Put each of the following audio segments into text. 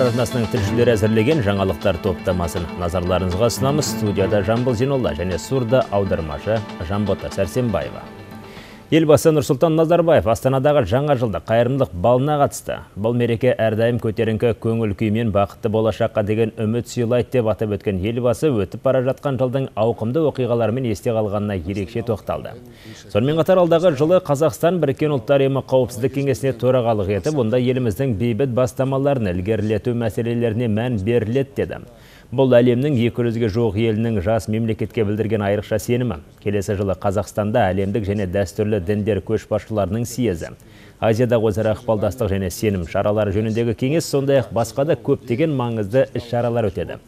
хабар арнасының тілшілері әзірлеген жаңалықтар топтамасын. Назарларыңызға ұсынамыз. Студияда жамбыл зейнолла және сурда аудармашы жамбота сәрсенбаева. Елбасы нұрсұлтан назарбаев астанадағы жаңа жылдық қайырымдылық балына қатысты. Бұл мереке әрдайым көтеріңкі көңіл күймен бақытты болашаққа деген үміт сыйлайды деп атап өткен елбасы өтіп бара жатқан жылдың ауқымды оқиғаларымен есте қалғанына ерекше тоқталды. Сонымен қатар алдағы жылы қазақстан біріккен ұлттар ұйымы қауіпсіздік кеңесіне төрағалық етіп онда еліміздің бейбіт бастамаларын ілгерілету мәселелеріне мән беріледі деді. Бұл әлемнің 200-ге жуық елінің жас мемлекетке білдірген айрықша сенімі. Келесі жылы Қазақстанда әлемдік және дәстүрлі діндер көшбасшыларының съезі. Азиядағы өзара ықпалдастық және сенім шаралары жөніндегі кеңес сондай-ақ басқа да көптеген маңызды іс-шаралар өтеді.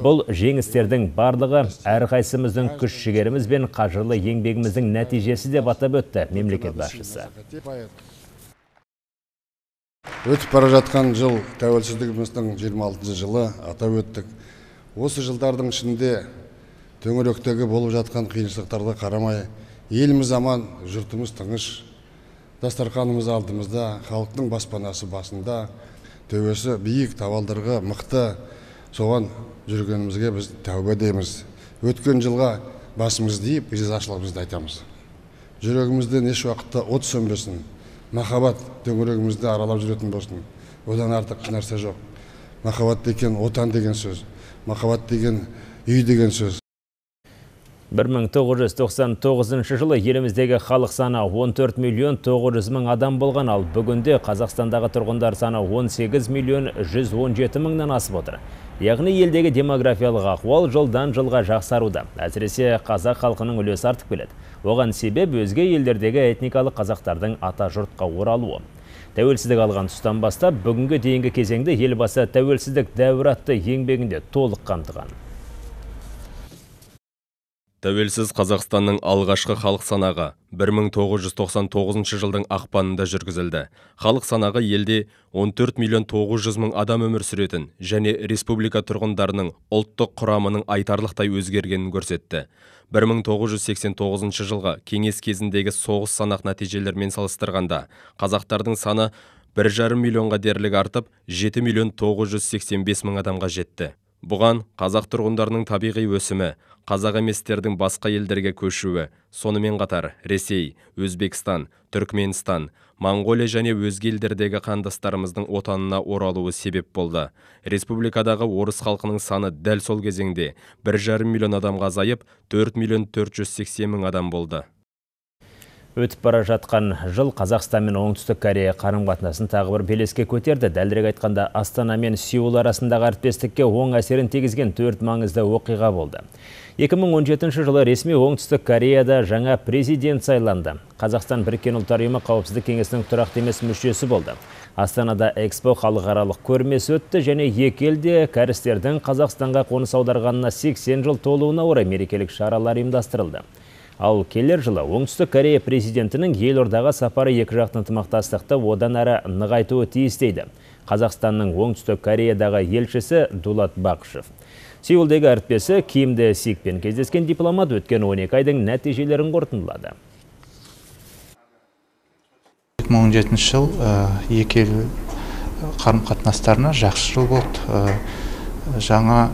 Бұл жеңістердің барлығы әрқайсымыздың күш жігеріміз бен қажырлы еңбегіміздің нәтижесі деп атап өтті мемлекет басшысы. Өтіп бара жатқан жыл тәуелсіздігіміздің 26 жылы атап өттік. Осы жылдардың ішінде төңіректегі болып жатқан қиыншылықтарға қарамай еліміз аман, жұртымыз тыныш, дастарханымыз алдымызда, халықтың баспанасы басында, төбесі биік табалдырғы мықты соған жүргенімізге біз тәубе дейміз. Өткен жылға басымыз дейіп, ризашылығымызды айтамыз. Жүрегімізде еш уақытта от сөнбесін, махаббат төңірегімізді аралап жүретін болсын. Одан артық нәрсе жоқ. Махаббат деген отан деген сөз махаббат деген үй деген сөз 1999 жылы еліміздегі халық саны 14 миллион 900 мың адам болған ал бүгінде Қазақстандағы тұрғындар саны 18 миллион 117 мыңнан асып отыр. Яғни елдегі демографиялық ахуал жылдан жылға жақсаруда. Әсіресе қазақ халқының үлесі артып келеді. Оған себеп өзге елдердегі этникалық қазақтардың ата жұртқа оралуы. Тәуелсіздік алған тұстан бастап бүгінгі дейінгі кезеңді елбасы тәуелсіздік дәуір атты еңбегінде толық қамтыған. Тәуелсіз Қазақстанның алғашқы халық санағы 1999 жылдың ақпанында жүргізілді. Халық санағы елде 14 миллион 900 мың адам өмір сүретін және республика тұрғындарының ұлттық құрамының айтарлықтай өзгергенін көрсетті. 1989 жылғы кеңес кезіндегі соғыс санақ нәтижелермен салыстырғанда қазақтардың саны 1,5 миллионға дерлік артып 7 миллион 985 мың адамға жетті. Бұған қазақ тұрғындарының табиғи өсімі, қазақ еместердің басқа елдерге көшуі, сонымен қатар Ресей, Өзбекстан, Түркменстан, Моңғолия және өзге елдердегі қандастарымыздың отанына оралуы себеп болды. Республикадағы орыс халқының саны дәл сол кезеңде 1,5 миллион адамға азайып, 4 миллион 480 мың адам болды. Өтіп бара жатқан жыл Қазақстан мен Оңтүстік Корея қарым-қатынасын тағы бір белеске көтерді. Дәлірек айтқанда Астана мен Сеул арасындағы әріптестікке оң әсерін тегізген төрт маңызды оқиға болды. 2017 жылы ресми Оңтүстік Кореяда жаңа президент сайланды. Қазақстан біріккен ұлттар ұйымы қауіпсіздік кеңесінің тұрақты емес мүшесі болды. Астанада экспо халықаралық көрмесі өтті және екі елде кәрістердің Қазақстанға қоныс аударғанына 80 жыл толуына орай мерекелік шаралар ұйымдастырылды. Ал келер жылы Оңтүстік Корея президентінің елордаға сапары екі жақты ынтымақтастықты одан әрі нығайтуы тиіс дейді. Қазақстанның Оңтүстік Кореядағы елшісі Дулат Бақышев. Сеулдегі әріптесі Кимде Сикпен кездескен дипломат өткен 12 айдың нәтижелерін қорытындылады. 2017 жыл екі ел қарым қатынастарына жақсы жыл болды. Жаңа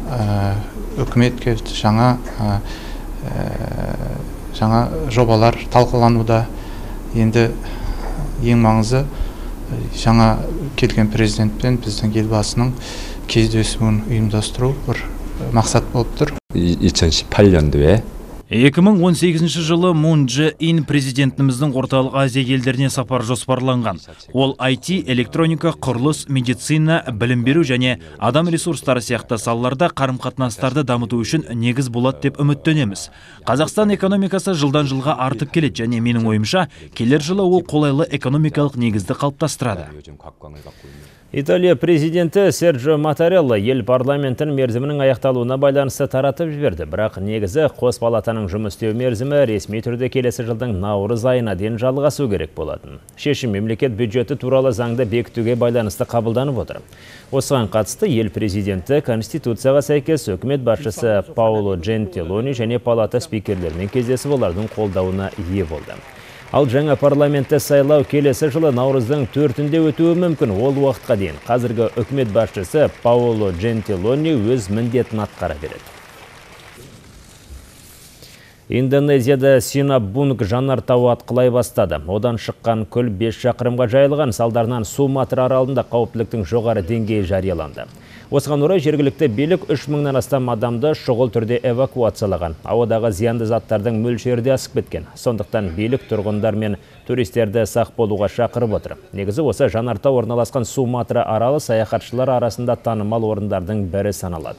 үкімет келді, жаңа жаңа жобалар талқылануда енді ең маңызы жаңа келген президентпен біздің елбасының кездесуін ұйымдастыру бір мақсат болып тұр 2018년도에 2018 жылы Мун Дже Ин президентіміздің орталық Азия елдеріне сапар жоспарланған. Ол IT, электроника, құрылыс, медицина, білім беру және адам ресурстары сияқты салаларда қарым-қатынастарды дамыту үшін негіз болады деп үміттенеміз. Қазақстан экономикасы жылдан жылға артып келеді және менің ойымша, келер жылы ол қолайлы экономикалық негізді қалыптастырады. Италия президенті Серджо Матарелло ел парламентін мерзімінің аяқталуына байланысты таратып жіберді. Бірақ негізі қос палатаның жұмыс істеу мерзімі ресми түрде келесі жылдың наурыз айына дейін жалғасу керек болатын. Шешім мемлекет бюджеті туралы заңды бекітуге байланысты қабылданып отыр. Осыған қатысты ел президенті Конституцияға сәйкес өкімет басшысы Пауло Джентилони және палата спикерлерімен кездесіп олардың қолдауына ие болды. Ал жаңа парламентті сайлау келесі жылы наурыздың төртінде өтуі мүмкін. Ол уақытқа дейін қазіргі үкімет басшысы Паоло Джентилони өз міндетін атқара береді. Индонезияда Синабунг жанартауы атқылай бастады. Одан шыққан күл 5 шақырымға жайылған салдарынан Суматра аралында қауіптіліктің жоғары деңгейі жарияланды. Осыған орай жергілікті билік 3 мыңнан астам адамды шұғыл түрде эвакуациялаған. Ауадағы зиянды заттардың мөлшері де асып кеткен. Сондықтан билік тұрғындар мен туристерді сақ болуға шақырып отыр. Негізі осы жанартау орналасқан Суматра аралы саяхатшылар арасында танымал орындардың бірі саналады.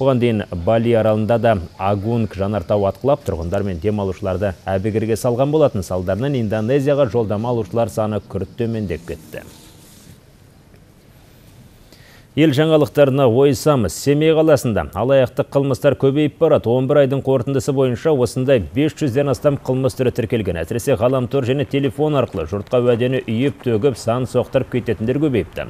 Бұған дейін Бали аралында да Агунг жанартау атқылап, тұрғындар мен демалушыларды әбігерге салған болатын салдарынан Индонезияға жолдама алушылар саны күрт төмендеп кетті. Ел жаңалықтарына ойысамыз. Семей қаласында алаяқтық қылмыстар көбейіп барады. 11 айдың қорытындысы бойынша осындай 500-ден астам қылмыс түрі тіркелген. Әсіресе ғаламтор және телефон арқылы жұртқа уәдені үйіп төгіп сан соқтырып кететіндер көбейіпті.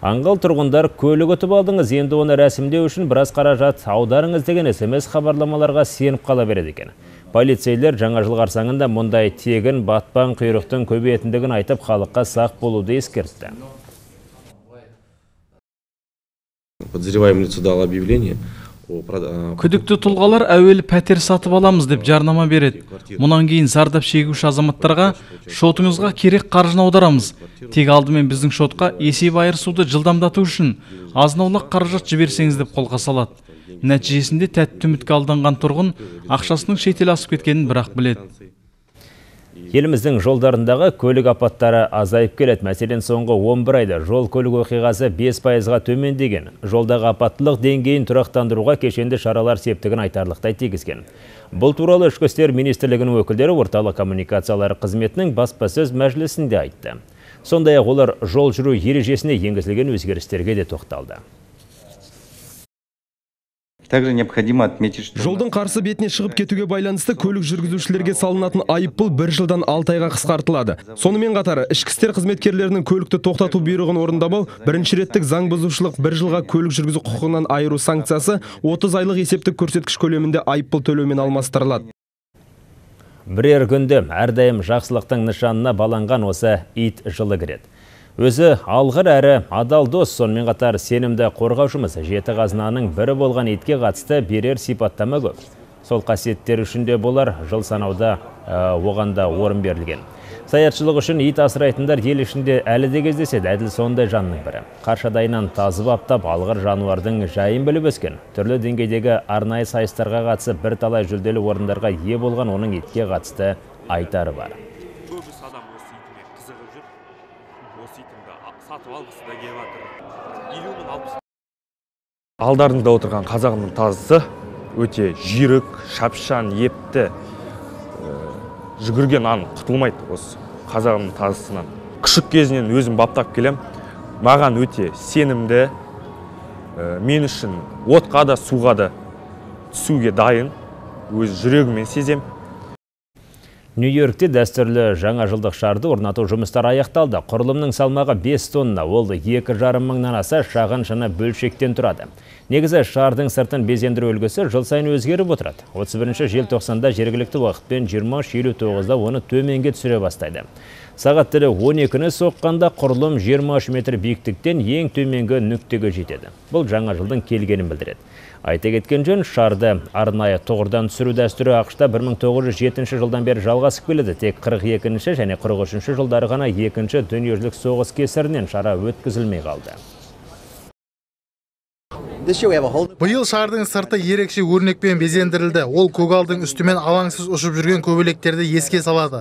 Аңғал тұрғындар көлік ұтып алдыңыз, енді оны рәсімдеу үшін біраз қаражат аударыңыз деген SMS хабарламаларға сеніп қала береді екен. Полицейлер жаңа жыл қарсаңында мұндай тегін батпан құйрықтың көбейетіндігін айтып халыққа сақ болуды ескертті. Подозреваемое лицо дало объявление күдікті тұлғалар әуелі пәтер сатып аламыз деп жарнама береді. Мұнан кейін зардап шегуші азаматтарға шотыңызға керек қаржыны аударамыз. Тек алдымен біздің шотқа есеп айырысуды жылдамдату үшін азын аулақ қаражат жіберсеңіз деп қолға салады. Нәтижесінде тәтті үмітке алданған тұрғын ақшасының шетел асып кеткенін бірақ біледі. Еліміздің жолдарындағы көлік апаттары азайып келеді. Мәселен, соңғы 11 айда жол көлік оқиғасы 5 пайызға төмендеген. Жолдағы апаттылық деңгейін тұрақтандыруға кешенді шаралар септігін айтарлықтай тигізген. Бұл туралы ішкі істер министрлігінің өкілдері орталық коммуникациялары қызметінің баспасөз мәжілісінде айтты. Сондай-ақ олар жол жүру ережесіне енгізілген өзгерістерге де тоқталды. Также необходимо отметить, что... Жолдың қарсы бетіне шығып кетуге байланысты көлік жүргізушілерге салынатын айыппұл бір жылдан алты айға қысқартылады. Сонымен қатар, ішкі істер қызметкерлерінің көлікті тоқтату бұйрығын орындамау, бірінші реттік заң бұзушылық бір жылға көлік жүргізу құқығынан айыру санкциясы 30 айлық есептік көрсеткіш көлемінде айыппұл төлеумен алмастырылады. Бірер күнде әрдайым жақсылықтың нышанына баланған осы ит жылы кіреді. Өзі алғыр әрі адал дос, сонымен қатар сенімді қорғаушымыз жеті қазынаның бірі болған итке қатысты берер сипаттама көп. Сол қасиеттер үшін де болар жыл санауда оғанда орын берілген. Саятшылық үшін ит асырайтындар ел ішінде әлі де кездеседі, әділ сондай жанның бірі. Қаршадайынан тазып аптап алғыр жануардың жайын біліп өскен. Түрлі деңгейдегі арнайы сайыстарға қатысып бір талай жүлделі орындарға ие болған оның итке қатысты айтары бар. сатып алғысы да келіп жатыр алдарыңда отырған қазағымның тазысы өте жүйрік шапшаң епті жүгірген аң құтылмайды осы қазағымның тазысынан. Күшік кезінен өзім баптап келем маған өте сенімді мен үшін отқа да суға да түсуге дайын өз жүрегімен сезем. Нью-Йоркте дәстүрлі жаңа жылдық шарды орнату жұмыстары аяқталды. Құрылымның салмағы 5 тонна, ол 2,5 мыңнан аса шағын шыны бөлшектен тұрады. Негізі шардың сыртын безендіру үлгісі жыл сайын өзгеріп отырады. 31 желтоқсанда жергілікті уақытпен 20-59-да оны төменге түсіре бастайды. Сағат тілі 12-ні соққанда құрылым 23 метр биіктіктен ең төменгі нүктеге жетеді. Бұл жаңа жылдың келгенін білдіреді. Айта кеткен жөн шарды арнайы тұғырдан түсіру дәстүрі ақшта 1907 жылдан бері жалғасып келеді. Тек 42 және 43 жылдары ғана екінші дүниежүзілік соғыс кесірінен шара өткізілмей қалды. Бұйыл шардың сырты ерекше өрнекпен безендірілді. Ол көгалдың үстімен алаңсыз ұшып жүрген көбелектерді еске салады.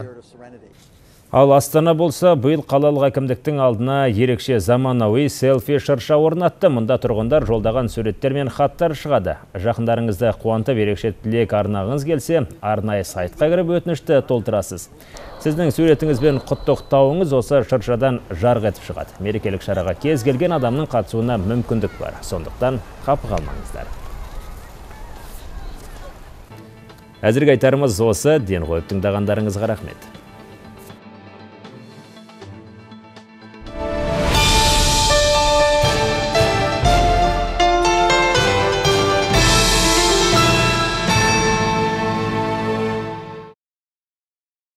Ал Астана болса, бұйыл қалалық әкімдіктің алдына ерекше заманауи селфи шырша орнатты. Мұнда тұрғындар жолдаған суреттер мен хаттар шығады. Жақындарыңызды қуантып ерекше тілек арнағыңыз келсе, арнайы сайтқа кіріп өтінішті толтырасыз. Сіздің суретіңізбен құттықтауыңыз осы шыршадан жарқ етіп шығады. Мерекелік шараға кез келген адамның қатысуына мүмкіндік бар. Сондықтан қапы қалмаңыздар. Әзірге айтарымыз осы, ден қойып тыңдағандарыңызға рахмет.